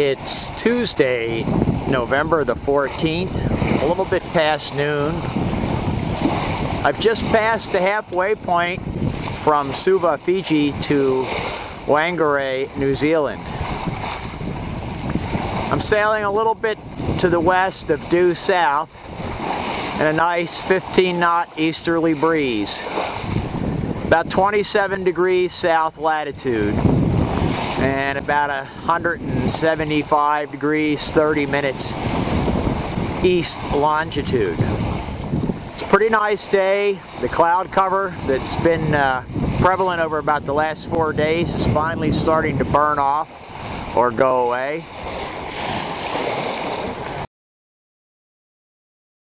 It's Tuesday, November the 14th, a little bit past noon. I've just passed the halfway point from Suva, Fiji to Whangarei, New Zealand. I'm sailing a little bit to the west of due south in a nice 15 knot easterly breeze. About 27 degrees south latitude and about 175 degrees 30 minutes east longitude. It's a pretty nice day. The cloud cover that's been uh, prevalent over about the last four days is finally starting to burn off or go away.